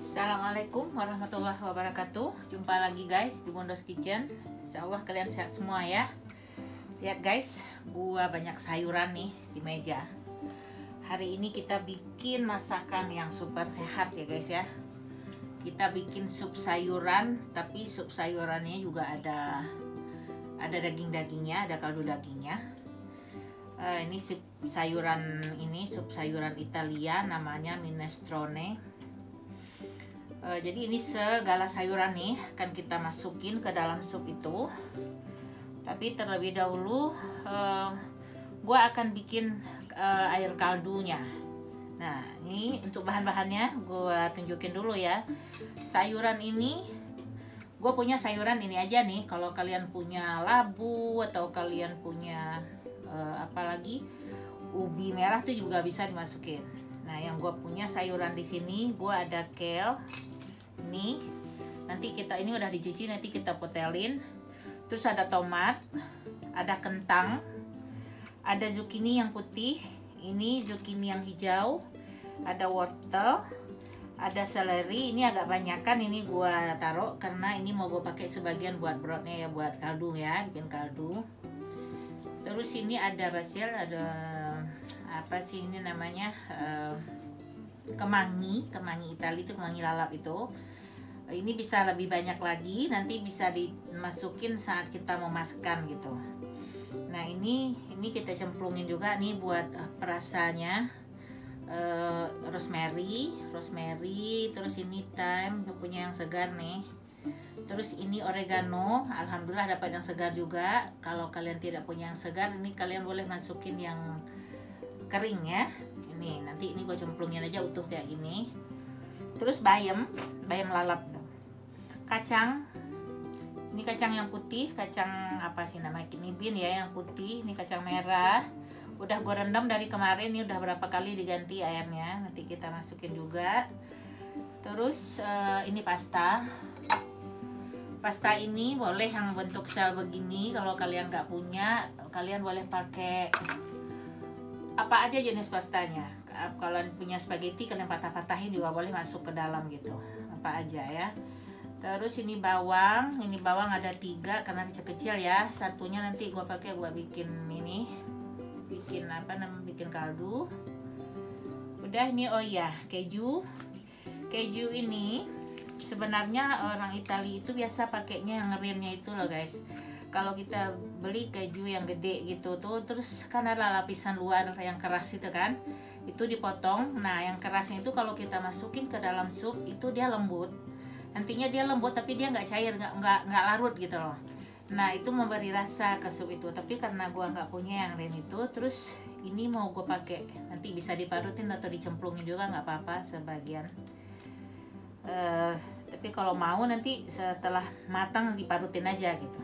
Assalamualaikum warahmatullahi wabarakatuh. Jumpa lagi guys di Bondos Kitchen. Insya Allah kalian sehat semua ya. Lihat guys, gua banyak sayuran nih di meja. Hari ini kita bikin masakan yang super sehat ya guys ya. Kita bikin sup sayuran Tapi sup sayurannya juga ada Ada daging-dagingnya, ada kaldu dagingnya uh, Ini sup sayuran ini sup sayuran Italia namanya minestrone Uh, jadi ini segala sayuran nih akan kita masukin ke dalam sup itu. Tapi terlebih dahulu uh, gue akan bikin uh, air kaldunya. Nah ini untuk bahan-bahannya gue tunjukin dulu ya. Sayuran ini gue punya sayuran ini aja nih. Kalau kalian punya labu atau kalian punya uh, apa lagi ubi merah tuh juga bisa dimasukin. Nah, yang gue punya sayuran di sini, gue ada kale, ini. Nanti kita ini udah dicuci, nanti kita potelin. Terus ada tomat, ada kentang, ada zucchini yang putih, ini zucchini yang hijau, ada wortel, ada seleri. Ini agak banyak kan, ini gue taruh karena ini mau gue pakai sebagian buat broadnya ya, buat kaldu ya, bikin kaldu. Terus ini ada basil, ada apa sih ini namanya uh, kemangi kemangi Itali itu kemangi lalap itu. Ini bisa lebih banyak lagi nanti bisa dimasukin saat kita memasakkan gitu. Nah ini ini kita cemplungin juga nih buat perasanya. Uh, rosemary rosemary terus ini thyme punya yang segar nih terus ini oregano alhamdulillah dapat yang segar juga. Kalau kalian tidak punya yang segar ini kalian boleh masukin yang kering ya. Ini nanti ini gue cemplungin aja utuh kayak gini. Terus bayam bayam lalap. Kacang ini kacang yang putih kacang apa sih namanya? Ini bin ya yang putih ini kacang merah. Udah gue rendam dari kemarin ini udah berapa kali diganti airnya. Nanti kita masukin juga. Terus uh, ini pasta pasta ini boleh yang bentuk sel begini kalau kalian nggak punya kalian boleh pakai apa aja jenis pastanya. Kalau punya spaghetti kalian patah-patahin juga boleh masuk ke dalam gitu. Apa aja ya. Terus ini bawang ini bawang ada tiga karena kecil-kecil ya. Satunya nanti gua pakai gua bikin ini. Bikin apa namanya bikin kaldu. Udah ini oh ya keju. Keju ini sebenarnya orang Italia itu biasa pakainya yang ngerinnya itu loh guys. Kalau kita beli keju yang gede gitu tuh terus kan ada lapisan luar yang keras itu kan itu dipotong. Nah yang kerasnya itu kalau kita masukin ke dalam sup itu dia lembut. Nantinya dia lembut tapi dia nggak cair nggak nggak nggak larut gitu loh. Nah itu memberi rasa ke sup itu. Tapi karena gua nggak punya yang lain itu terus ini mau gue pakai nanti bisa diparutin atau dicemplungin juga nggak apa-apa sebagian uh, tapi kalau mau nanti setelah matang diparutin aja gitu.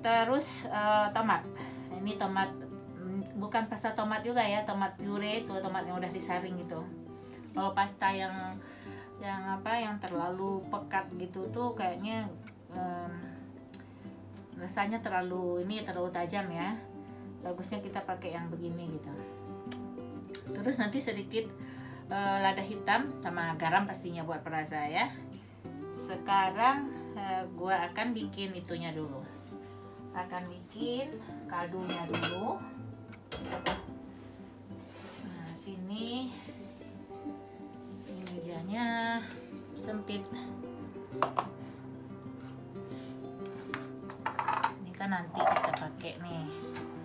Terus uh, tomat. Ini tomat bukan pasta tomat juga ya tomat puree itu tomat yang udah disaring gitu. Kalau pasta yang yang apa yang terlalu pekat gitu tuh kayaknya um, rasanya terlalu ini terlalu tajam ya. Bagusnya kita pakai yang begini gitu. Terus nanti sedikit uh, lada hitam sama garam pastinya buat perasa ya. Sekarang uh, gua akan bikin itunya dulu. Akan bikin kaldunya dulu. Nah sini. Ini mejanya sempit. Ini kan nanti kita pakai nih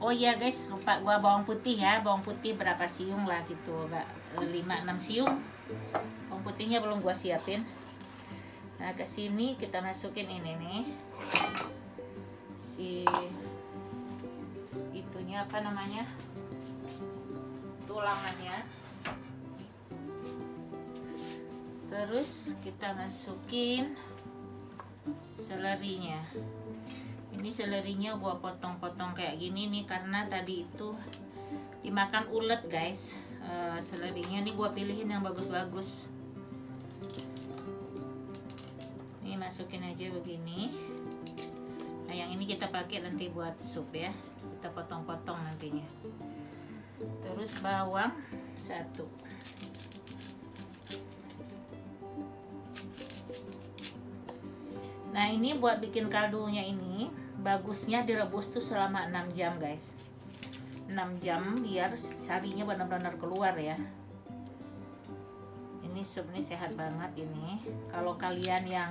oh iya guys lupa gua bawang putih ya. Bawang putih berapa siung lah gitu. Agak 5-6 siung. Bawang putihnya belum gua siapin. Nah ke sini kita masukin ini nih. Si itunya apa namanya? Tulangannya. Terus kita masukin selerinya ini selerinya gua potong-potong kayak gini nih karena tadi itu dimakan ulet guys. Uh, selerinya nih gua pilihin yang bagus-bagus. Ini masukin aja begini. Nah yang ini kita pakai nanti buat sup ya. Kita potong-potong nantinya. Terus bawang satu. Nah ini buat bikin kaldunya ini bagusnya direbus tuh selama 6 jam guys. 6 jam biar sarinya benar-benar keluar ya. Ini sup ini sehat banget ini. Kalau kalian yang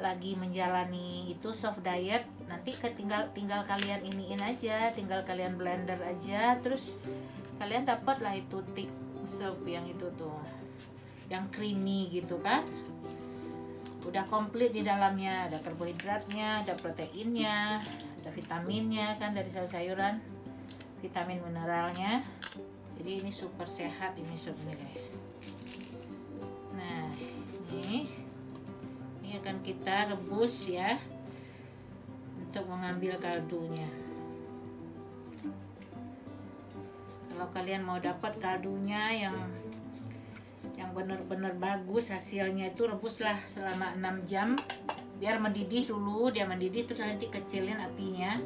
lagi menjalani itu soft diet nanti ketinggal tinggal kalian iniin aja tinggal kalian blender aja terus kalian dapat lah itu thick soup yang itu tuh yang creamy gitu kan udah komplit di dalamnya. Ada karbohidratnya ada proteinnya ada vitaminnya kan dari sayur-sayuran vitamin mineralnya. Jadi ini super sehat ini ini guys. Nah ini ini akan kita rebus ya untuk mengambil kaldunya. Kalau kalian mau dapat kaldunya yang yang benar-benar bagus hasilnya itu rebuslah selama 6 jam. Biar mendidih dulu dia mendidih terus nanti kecilin apinya.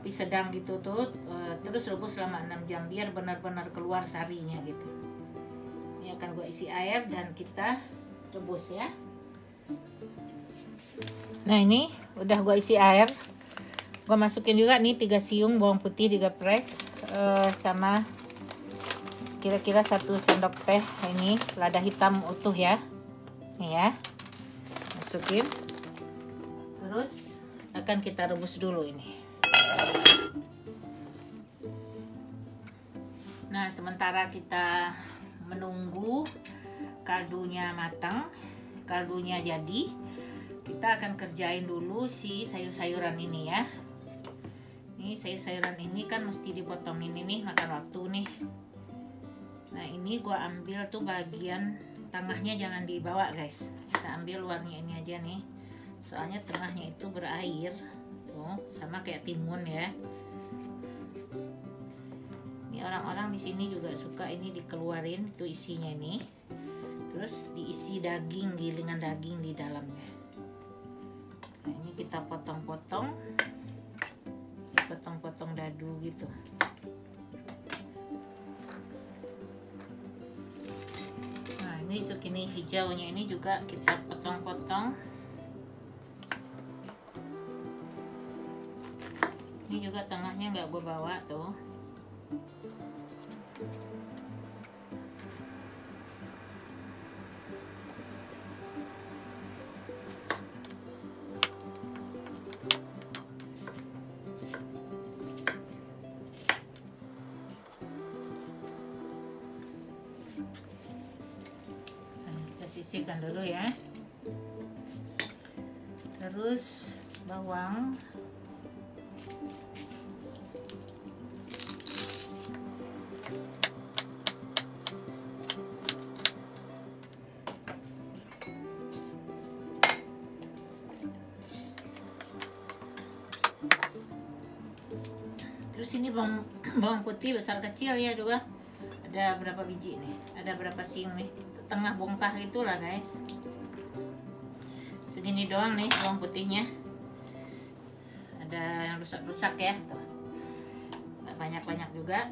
Api sedang gitu tuh eh, terus rebus selama 6 jam biar benar-benar keluar sarinya gitu. Ini akan gue isi air dan kita rebus ya. Nah ini udah gue isi air. Gue masukin juga nih 3 siung bawang putih digeprek uh, sama kira-kira satu sendok teh ini lada hitam utuh ya. Nih ya. Masukin. Terus akan kita rebus dulu ini. Nah, sementara kita menunggu kaldunya matang, kaldunya jadi, kita akan kerjain dulu si sayur-sayuran ini ya ini sayur-sayuran ini kan mesti dipotongin ini makan waktu nih nah ini gua ambil tuh bagian tengahnya jangan dibawa guys. Kita ambil luarnya ini aja nih. Soalnya tengahnya itu berair tuh sama kayak timun ya. Ini orang-orang di sini juga suka ini dikeluarin itu isinya ini. Terus diisi daging gilingan daging di dalamnya. Nah ini kita potong-potong. Potong-potong dadu gitu ini zucchini hijaunya ini juga kita potong-potong. Ini juga tengahnya nggak gue bawa tuh putih besar kecil ya juga. Ada berapa biji nih? Ada berapa siung nih? Setengah bongkah itulah guys. Segini doang nih bawang putihnya. Ada yang rusak-rusak ya. Tuh banyak-banyak juga.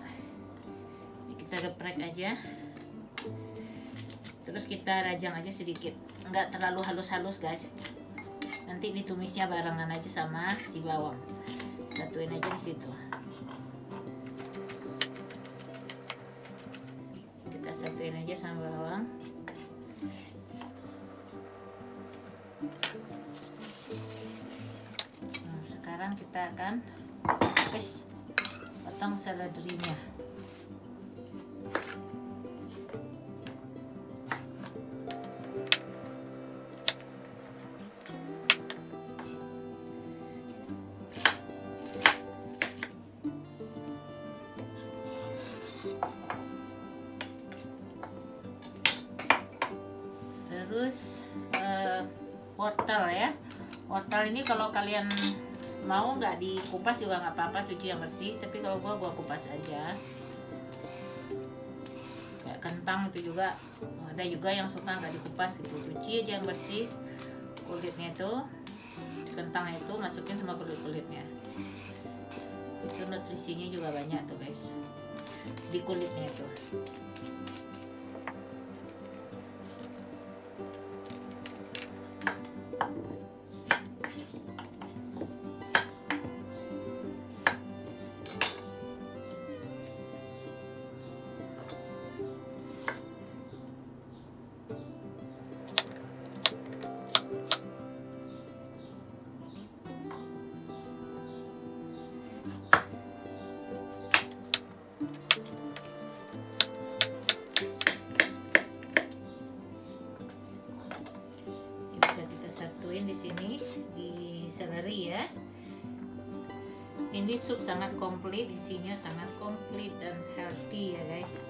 Ini kita geprek aja. Terus kita rajang aja sedikit. Nggak terlalu halus-halus guys. Nanti ditumisnya barengan aja sama si bawang. Satuin aja di situ satuin aja sama bawang. Nah, sekarang kita akan potong seledrinya wortel ya. Wortel ini kalau kalian mau nggak dikupas juga nggak apa-apa cuci yang bersih. Tapi kalau gua gua kupas aja. Kayak kentang itu juga. Ada juga yang suka nggak dikupas gitu. Cuci aja yang bersih kulitnya itu. Kentang itu masukin sama kulit kulitnya itu nutrisinya juga banyak tuh guys. Di kulitnya itu ini sup sangat komplit isinya sangat komplit dan healthy ya guys.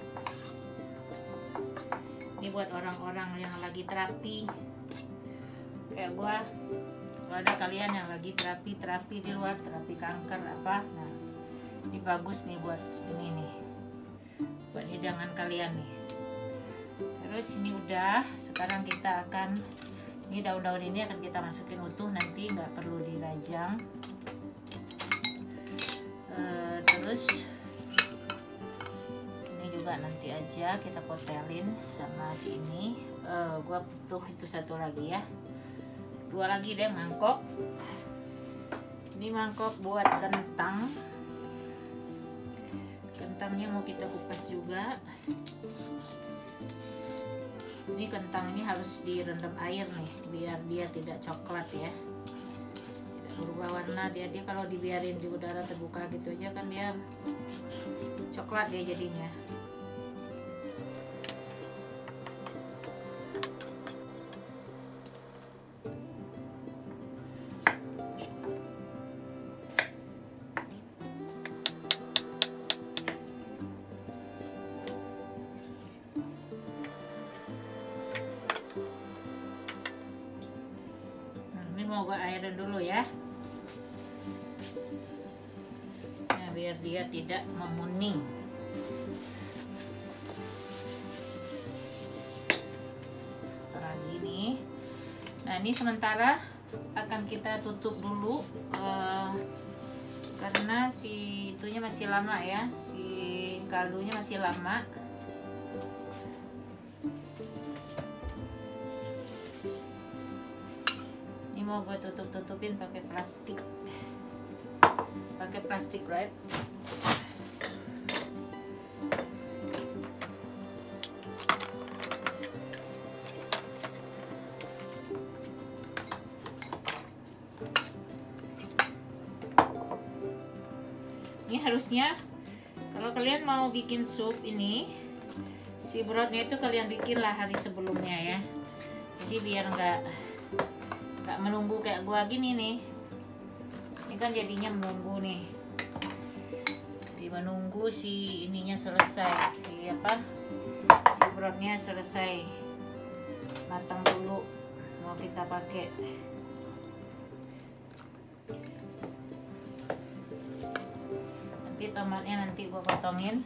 Ini buat orang-orang yang lagi terapi. Kayak gua kalau ada kalian yang lagi terapi terapi di luar terapi kanker apa. Nah ini bagus nih buat ini nih. Buat hidangan kalian nih. Terus ini udah sekarang kita akan ini daun-daun ini akan kita masukin utuh nanti nggak perlu dirajang terus. Ini juga nanti aja kita potelin sama si ini. E, gua butuh itu satu lagi ya. Dua lagi deh mangkok. Ini mangkok buat kentang. Kentangnya mau kita kupas juga. Ini kentang ini harus direndam air nih biar dia tidak coklat ya berubah warna dia dia kalau dibiarin di udara terbuka gitu aja kan dia coklat ya jadinya. Mau gue airin dulu ya dia tidak menguning lagi nih nah ini sementara akan kita tutup dulu uh, karena si itunya masih lama ya. Si kaldunya masih lama. Mau gue tutup tutupin pakai plastik. Pakai plastik right ini harusnya kalau kalian mau bikin sup ini si broadnya itu kalian bikin lah hari sebelumnya ya. Jadi biar enggak nggak menunggu kayak gua gini nih. Ini kan jadinya menunggu nih. Di menunggu si ininya selesai si apa si broadnya selesai. Matang dulu mau kita pakai tomatnya nanti gua potongin.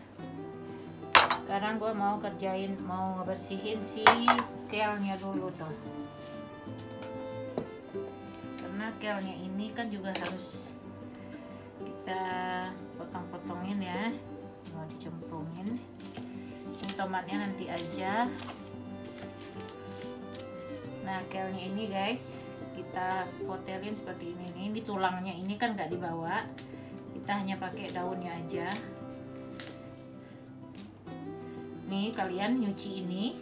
Sekarang gua mau kerjain mau ngebersihin si kelnya dulu tuh. Nikelnya ini kan juga harus kita potong-potongin ya. Mau dicemplungin. Ini tomatnya nanti aja. Nah kelnya ini guys kita potelin seperti ini. Nih ini tulangnya ini kan nggak dibawa kita hanya pakai daunnya aja. Nih kalian nyuci ini.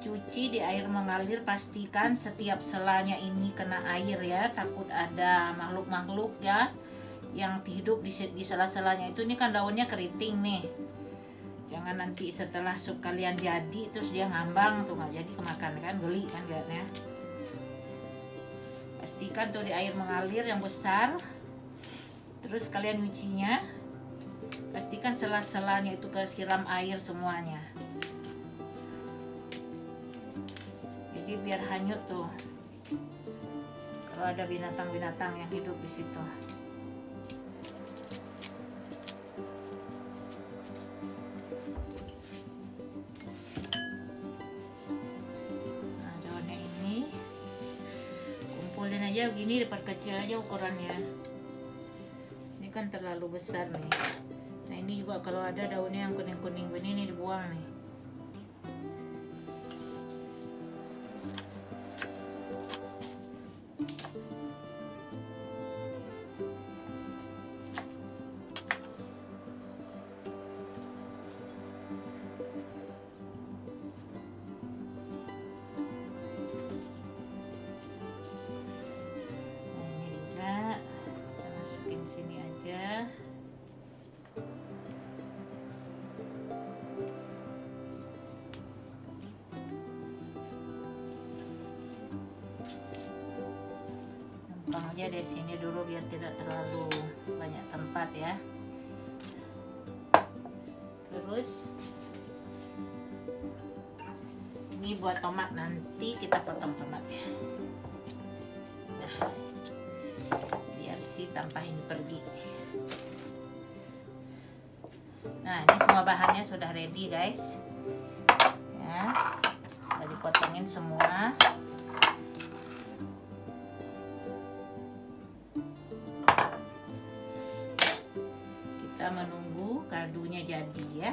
Cuci di air mengalir pastikan setiap selanya ini kena air ya. Takut ada makhluk-makhluk ya yang hidup di, di sela-selanya. Itu ini kan daunnya keriting nih. Jangan nanti setelah sup kalian jadi terus dia ngambang tuh. Nggak jadi kemakan kan? Geli kan ya pastikan tuh di air mengalir yang besar terus kalian nyucinya pastikan sela-selanya itu kesiram air semuanya. Jadi biar hanyut tuh kalau ada binatang-binatang yang hidup di situ. Nah ini kumpulin aja begini diperkecil aja ukurannya kan terlalu besar nih. Nah ini juga kalau ada daunnya yang kuning-kuning begini dibuang nih tidak terlalu banyak tempat ya. Terus ini buat tomat nanti kita potong tomatnya. Nah, biar si tampah ini pergi. Nah, ini semua bahannya sudah ready, guys. Ya, udah dipotongin semua. Kita menunggu kaldunya jadi ya.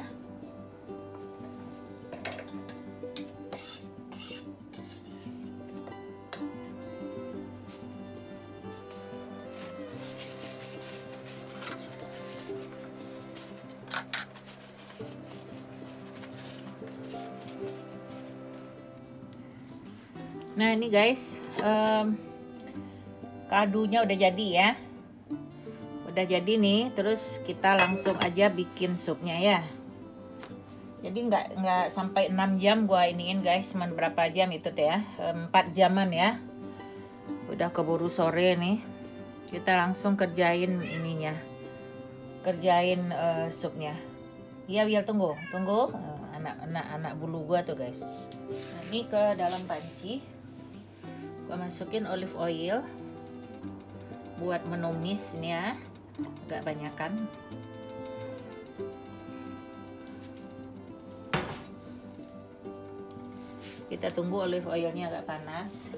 Nah ini guys, em, kaldunya udah jadi ya. Udah jadi nih, terus kita langsung aja bikin supnya ya. Jadi nggak nggak sampai 6 jam gua iniin guys, cuman berapa jam itu teh ya? 4 jaman ya. Udah keburu sore nih. Kita langsung kerjain ininya. Kerjain eh, supnya. Iya, biar tunggu, tunggu. Anak-anak anak bulu gua tuh guys. Nah, ini ke dalam panci gue masukin olive oil buat menumis nih ya agak banyakan kita tunggu olive oilnya agak panas.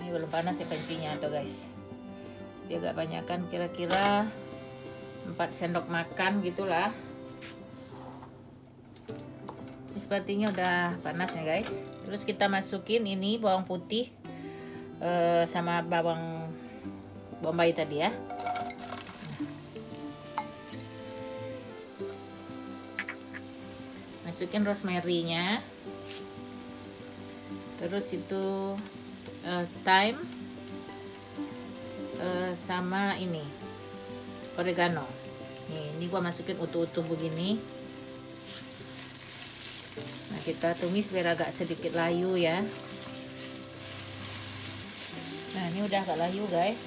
Ini belum panas ya pancinya tuh guys. Dia agak banyakan kira-kira 4 sendok makan gitulah. Ini sepertinya udah panas ya guys. Terus kita masukin ini bawang putih eh, sama bawang bombay tadi ya masukin rosemary-nya terus itu eh, thyme eh, sama ini oregano nih ini gua masukin utuh-utuh begini Nah, kita tumis biar agak sedikit layu ya. Nah, ini udah agak layu, guys.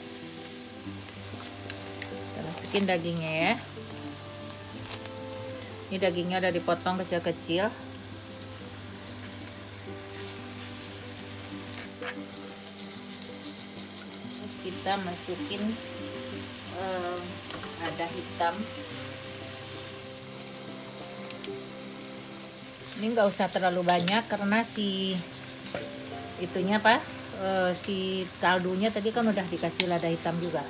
Kita masukin dagingnya ya. Ini dagingnya udah dipotong kecil-kecil. Kita masukin eh, ada hitam. Ini nggak usah terlalu banyak karena si itunya apa? E, si kaldunya tadi kan udah dikasih lada hitam juga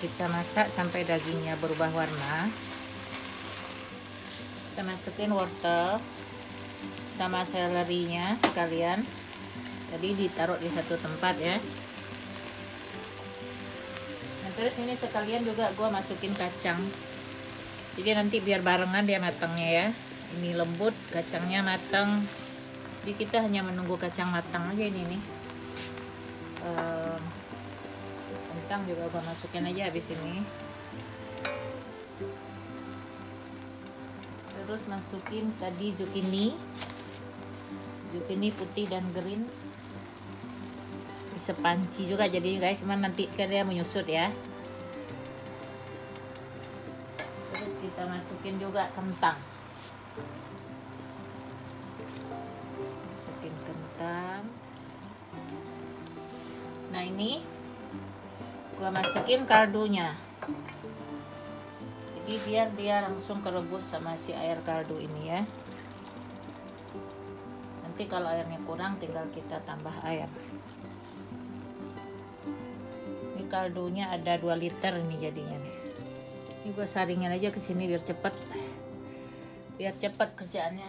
kita masak sampai dagingnya berubah warna. Kita masukin wortel sama selerinya sekalian. Tadi ditaruh di satu tempat ya. Nah terus ini sekalian juga gue masukin kacang. Jadi nanti biar barengan dia matangnya ya. Ini lembut kacangnya matang. Jadi kita hanya menunggu kacang matang aja ini nih. Ehm, kentang juga gua masukin aja habis ini. Terus masukin tadi zucchini. Zucchini putih dan green. Bisa panci juga jadi guys cuman nanti kan dia menyusut ya. Kita masukin juga kentang masukin kaldunya. Jadi biar dia langsung kerebus sama si air kaldu ini ya. Nanti kalau airnya kurang tinggal kita tambah air. Ini kaldunya ada 2 liter ini jadinya nih. Ini gue saringin aja ke sini biar cepet. Biar cepet kerjaannya.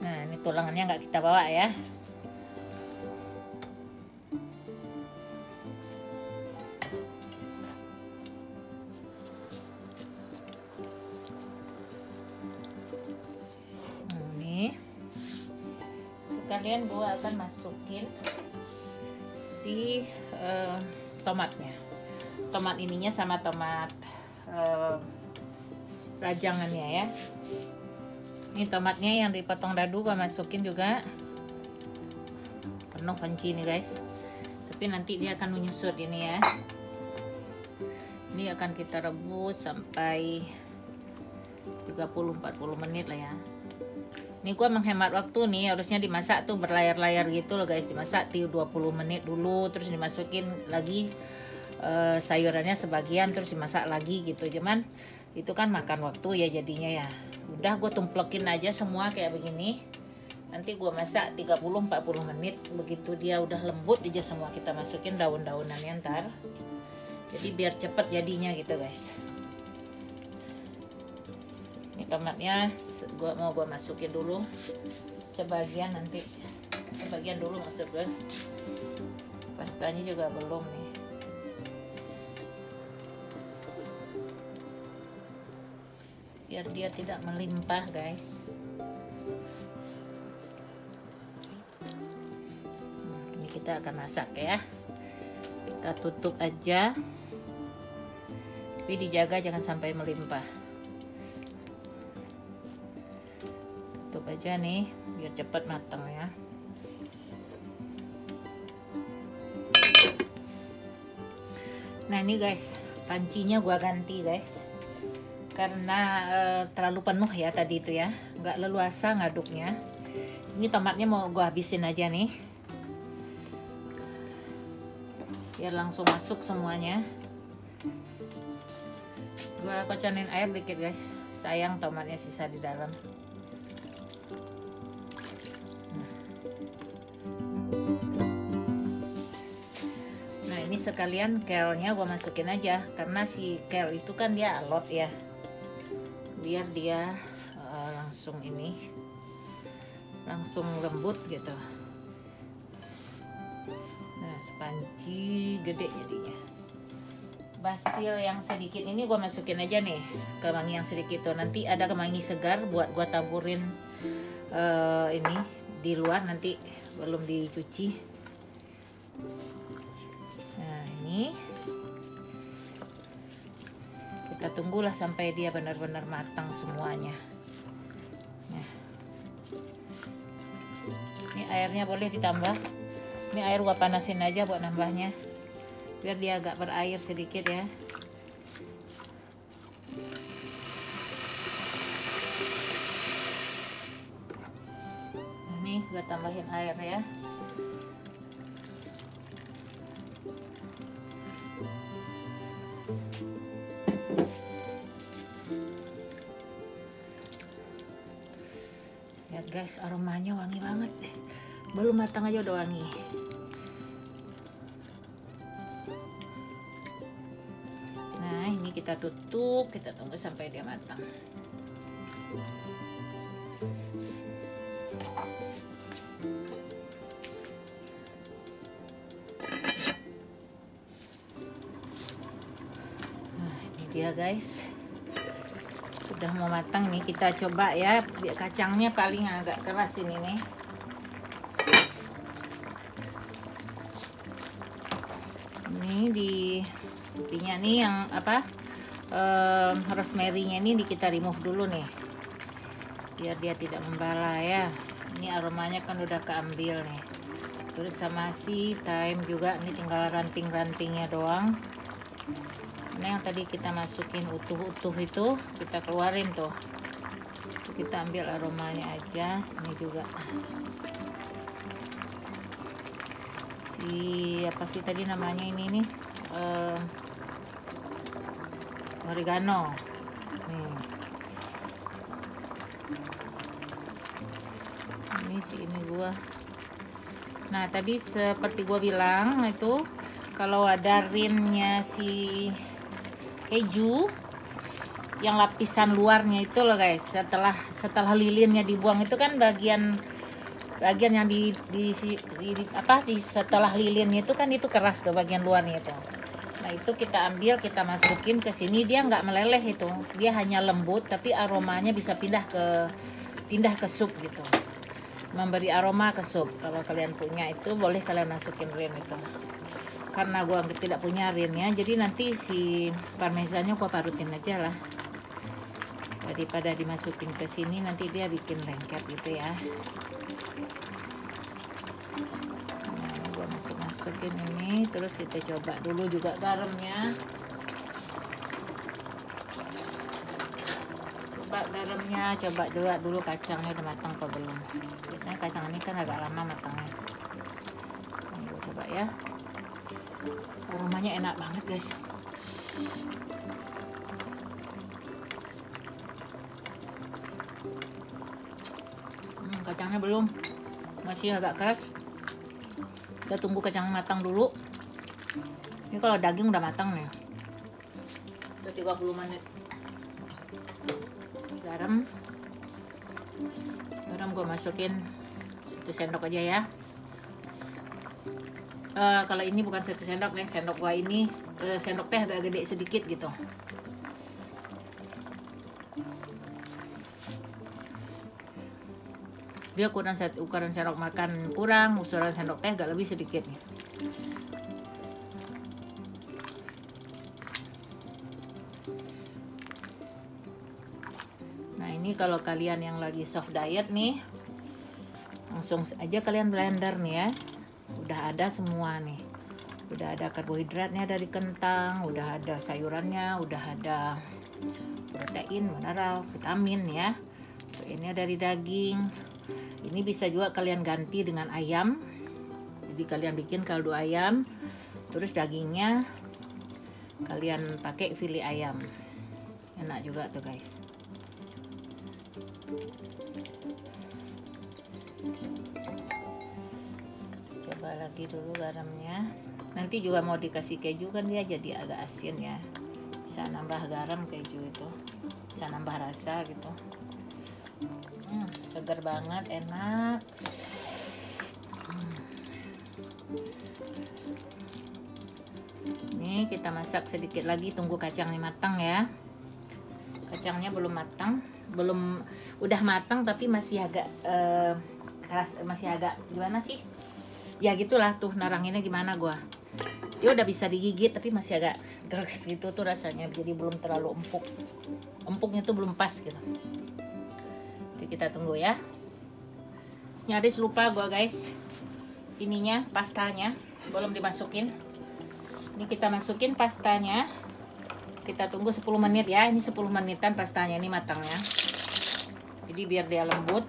Nah ini tulangannya nggak kita bawa ya sekalian gue akan masukin si uh, tomatnya. Tomat ininya sama tomat uh, rajangannya ya. Ini tomatnya yang dipotong dadu gue masukin juga. Penuh panci nih guys. Tapi nanti dia akan menyusut ini ya. Ini akan kita rebus sampai 30-40 menit lah ya ini gue menghemat waktu nih harusnya dimasak tuh berlayar-layar gitu loh guys. Dimasak 20 menit dulu terus dimasukin lagi uh, sayurannya sebagian terus dimasak lagi gitu. Cuman itu kan makan waktu ya jadinya ya. Udah gue tumplekin aja semua kayak begini. Nanti gue masak 30-40 menit. Begitu dia udah lembut aja semua kita masukin daun-daunannya ntar. Jadi biar cepet jadinya gitu guys tomatnya gua mau gua masukin dulu. Sebagian nanti sebagian dulu masuk gue pastanya juga belum nih. Biar dia tidak melimpah guys. Nah, ini kita akan masak ya. Kita tutup aja. Tapi dijaga jangan sampai melimpah aja nih biar cepat matang ya. Nah ini guys pancinya gua ganti guys. Karena uh, terlalu penuh ya tadi itu ya. Nggak leluasa ngaduknya. Ini tomatnya mau gua habisin aja nih. Biar langsung masuk semuanya. Gua kocanin air dikit guys. Sayang tomatnya sisa di dalam sekalian kelnya gue masukin aja karena si kel itu kan dia alot ya. Biar dia uh, langsung ini langsung lembut gitu. Nah sepanci gede jadinya. Basil yang sedikit ini gue masukin aja nih kemangi yang sedikit tuh. Nanti ada kemangi segar buat gue taburin uh, ini di luar nanti belum dicuci kita tunggulah sampai dia benar-benar matang semuanya. Nah. ini airnya boleh ditambah. Ini air gua panasin aja buat nambahnya. Biar dia agak berair sedikit ya. Ini gua tambahin air ya guys aromanya wangi banget. Belum matang aja udah wangi. Nah ini kita tutup kita tunggu sampai dia matang. Nah ini dia guys sudah mau matang nih kita coba ya. Kacangnya paling agak keras ini nih. Ini di intinya nih yang apa um, rosemary-nya ini kita remove dulu nih. Biar dia tidak membala ya. Ini aromanya kan udah keambil nih. Terus sama si thyme juga ini tinggal ranting-rantingnya doang nah yang tadi kita masukin utuh-utuh itu kita keluarin tuh. Kita ambil aromanya aja ini juga. Si apa sih tadi namanya ini nih uh, oregano. Nih. Ini sih ini gua. Nah tadi seperti gua bilang itu kalau ada rinnya si keju yang lapisan luarnya itu loh guys. Setelah setelah lilinnya dibuang itu kan bagian bagian yang di, di, di, di apa di setelah lilinnya itu kan itu keras tuh bagian luarnya itu. Nah itu kita ambil kita masukin ke sini. Dia nggak meleleh itu. Dia hanya lembut tapi aromanya bisa pindah ke pindah ke sup gitu. Memberi aroma ke sup. Kalau kalian punya itu boleh kalian masukin rin itu karena gua tidak punya rinnya jadi nanti si parmesannya gua parutin aja lah. Daripada dimasukin ke sini nanti dia bikin lengket gitu ya. Nah gua masuk masukin ini terus kita coba dulu juga garamnya coba garamnya coba juga dulu kacangnya udah matang apa belum? Biasanya kacang ini kan agak lama matangnya. Ini gua coba ya aromanya enak banget guys. Hmm, kacangnya belum. Masih agak keras. Kita tunggu kacang matang dulu. Ini kalau daging udah matang nih. Udah 30 menit. Garam. Garam gue masukin satu sendok aja ya uh, kalau ini bukan satu sendok nih sendok gua ini uh, sendok teh agak gede sedikit gitu. Dia ukuran ukuran sendok makan kurang ukuran sendok teh agak lebih sedikit nih nah ini kalau kalian yang lagi soft diet nih langsung aja kalian blender nih ya udah ada semua nih. Udah ada karbohidratnya dari kentang udah ada sayurannya udah ada protein mineral vitamin ya. Ini dari daging. Ini bisa juga kalian ganti dengan ayam. Jadi kalian bikin kaldu ayam terus dagingnya kalian pakai fili ayam. Enak juga tuh guys lagi dulu garamnya. Nanti juga mau dikasih keju kan dia jadi agak asin ya. Bisa nambah garam keju itu. Bisa nambah rasa gitu. Hmm, segar banget enak. Ini kita masak sedikit lagi tunggu kacangnya matang ya. Kacangnya belum matang belum udah matang tapi masih agak uh, keras masih agak gimana sih ya gitulah tuh naranginnya gimana gua. Dia udah bisa digigit tapi masih agak keras gitu tuh rasanya jadi belum terlalu empuk. Empuknya tuh belum pas gitu. Jadi kita tunggu ya. Nyaris lupa gua guys. Ininya pastanya belum dimasukin. Ini kita masukin pastanya. Kita tunggu 10 menit ya ini 10 menitan pastanya ini matangnya. Jadi biar dia lembut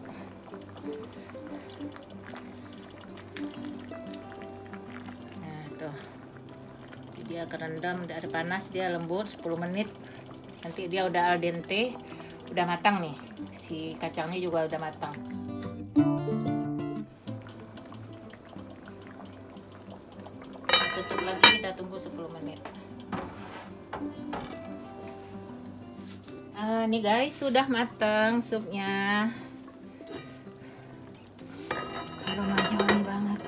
dia kerendam ada panas dia lembut 10 menit. Nanti dia udah al dente udah matang nih. Si kacangnya juga udah matang. Tutup lagi kita tunggu 10 menit. Ah, nih guys sudah matang supnya. Aromanya wangi banget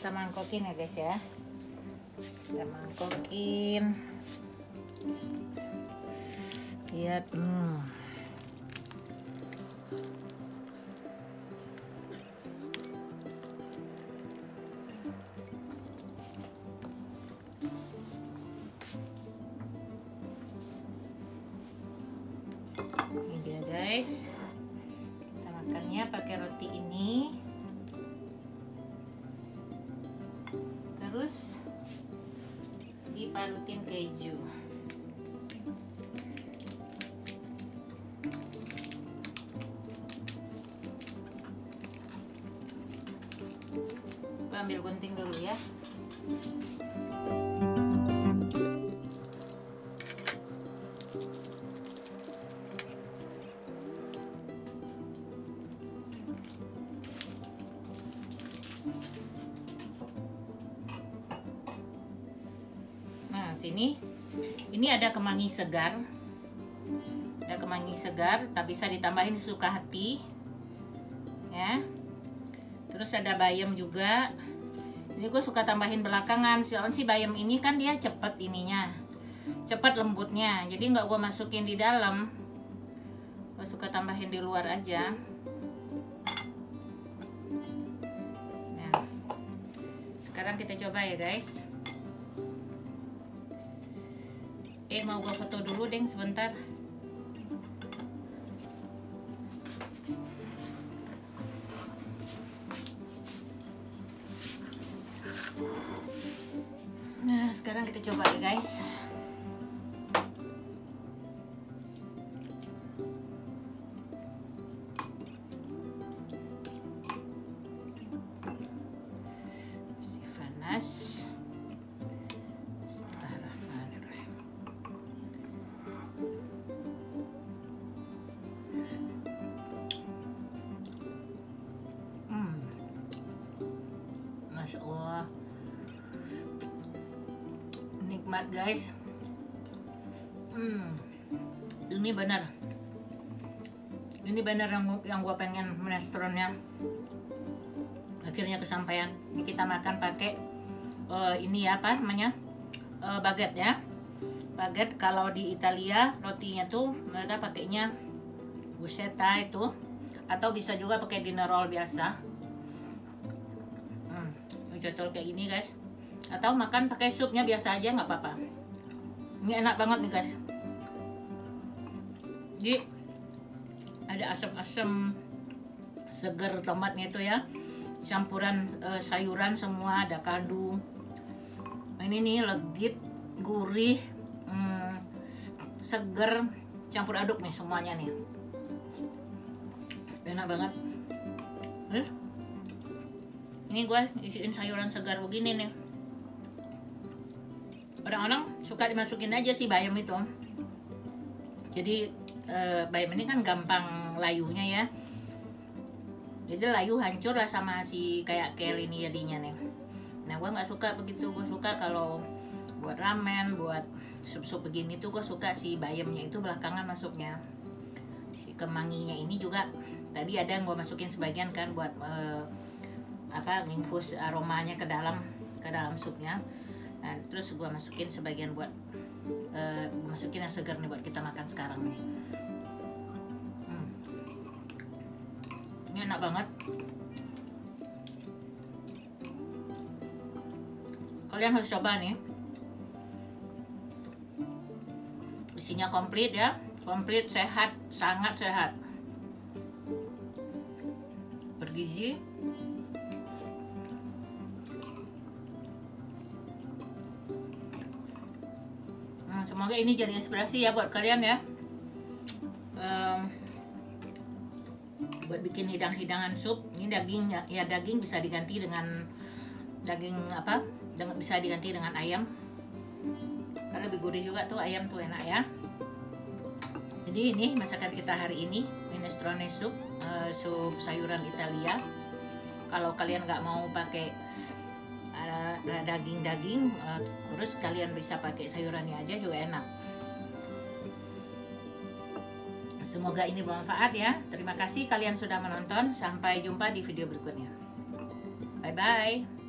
kita mangkokin ya guys ya kita mangkokin lihat hmm. Sini. Ini ada kemangi segar. Ada kemangi segar tak bisa ditambahin suka hati. Ya. Terus ada bayam juga. Ini gue suka tambahin belakangan. Soalnya si bayam ini kan dia cepet ininya. Cepet lembutnya. Jadi nggak gue masukin di dalam. Gue suka tambahin di luar aja. Nah. Sekarang kita coba ya guys sebentar. Nah sekarang kita coba ya guys. Panas Nikmat guys. Hmm. Ini benar. Ini benar yang, yang gue pengen minestronnya Akhirnya kesampaian. Ini kita makan pakai eh, Ini ya apa namanya? Eh, Baget ya. Baget kalau di Italia rotinya tuh mereka pakainya Busetta itu. Atau bisa juga pakai dinner roll biasa. Hmm, cocok kayak gini guys atau makan pakai supnya biasa aja nggak apa-apa. Ini enak banget nih guys. Jadi ada asam-asam seger tomatnya itu ya. Campuran eh, sayuran semua ada kaldu ini nih legit gurih hmm, seger campur aduk nih semuanya nih. Enak banget. Eh? ini gue isiin sayuran segar begini nih orang-orang suka dimasukin aja sih bayam itu. Jadi eh, bayam ini kan gampang layunya ya. Jadi layu hancur lah sama si kayak kel ini jadinya nih. Nah gue nggak suka begitu. Gue suka kalau buat ramen buat sup-sup begini tuh gue suka si bayamnya itu belakangan masuknya. Si kemanginya ini juga tadi ada yang gue masukin sebagian kan buat eh, apa infus aromanya ke dalam ke dalam supnya nah, terus gue masukin sebagian buat eh, masukin yang segar nih buat kita makan sekarang nih. Hmm. ini enak banget. Kalian harus coba nih. Isinya komplit ya. Komplit sehat sangat sehat. Bergizi semoga ini jadi inspirasi ya buat kalian ya. Em, buat bikin hidang-hidangan sup. Ini daging ya, ya daging bisa diganti dengan daging apa? Dengan bisa diganti dengan ayam. Karena lebih gurih juga tuh ayam tuh enak ya. Jadi ini masakan kita hari ini minestrone soup eh, sup sayuran Italia. Kalau kalian nggak mau pakai daging-daging eh, terus kalian bisa pakai sayurannya aja juga enak. Semoga ini bermanfaat ya. Terima kasih kalian sudah menonton. Sampai jumpa di video berikutnya. Bye bye